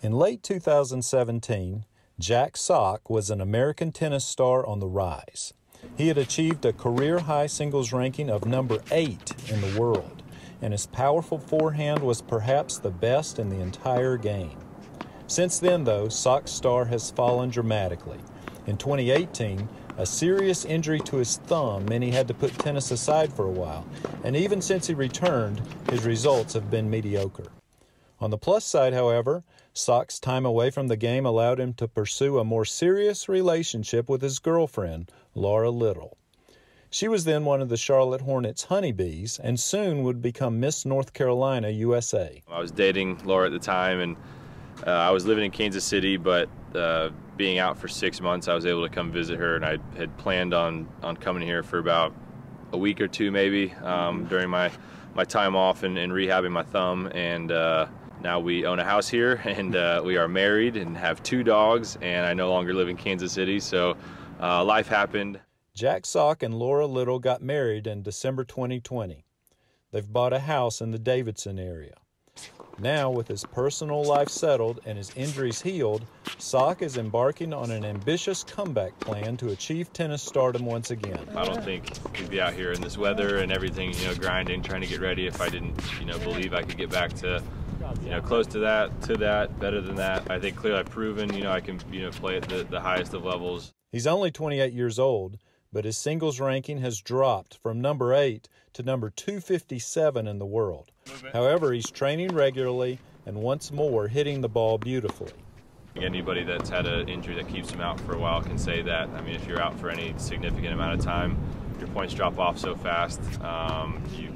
In late 2017, Jack Sock was an American tennis star on the rise. He had achieved a career high singles ranking of number eight in the world, and his powerful forehand was perhaps the best in the entire game. Since then, though, Sock's star has fallen dramatically. In 2018, a serious injury to his thumb meant he had to put tennis aside for a while, and even since he returned, his results have been mediocre. On the plus side, however, Sock's time away from the game allowed him to pursue a more serious relationship with his girlfriend, Laura Little. She was then one of the Charlotte Hornets honeybees and soon would become Miss North Carolina USA. I was dating Laura at the time and uh, I was living in Kansas City, but uh, being out for six months, I was able to come visit her and I had planned on, on coming here for about a week or two maybe um, during my, my time off and, and rehabbing my thumb and uh, now we own a house here and uh, we are married and have two dogs and I no longer live in Kansas City so uh, life happened. Jack Sock and Laura Little got married in December 2020. They've bought a house in the Davidson area. Now, with his personal life settled and his injuries healed, Sock is embarking on an ambitious comeback plan to achieve tennis stardom once again. I don't think we'd be out here in this weather and everything, you know, grinding, trying to get ready if I didn't, you know, believe I could get back to you know, close to that, to that, better than that. I think clearly I've proven, you know, I can, you know, play at the, the highest of levels. He's only 28 years old, but his singles ranking has dropped from number 8 to number 257 in the world. However, he's training regularly and once more hitting the ball beautifully. Anybody that's had an injury that keeps him out for a while can say that. I mean, if you're out for any significant amount of time, your points drop off so fast. Um, you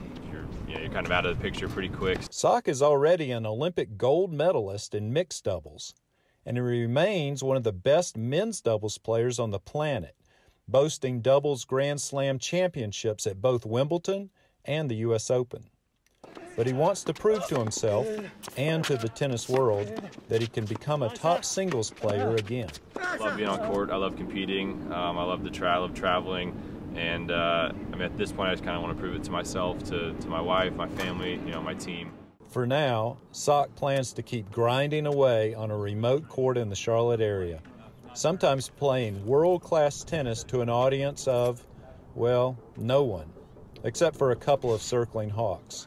you know, you're kind of out of the picture pretty quick. Sock is already an Olympic gold medalist in mixed doubles, and he remains one of the best men's doubles players on the planet, boasting doubles Grand Slam championships at both Wimbledon and the U.S. Open. But he wants to prove to himself and to the tennis world that he can become a top singles player again. I love being on court. I love competing. Um, I love the trial of traveling. And uh, I mean, at this point, I just kind of want to prove it to myself, to, to my wife, my family, you know, my team. For now, Sock plans to keep grinding away on a remote court in the Charlotte area, sometimes playing world class tennis to an audience of, well, no one, except for a couple of circling hawks.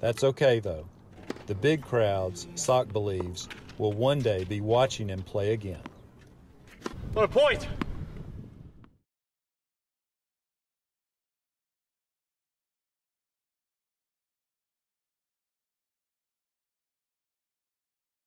That's okay, though. The big crowds, Sock believes, will one day be watching him play again. What a point!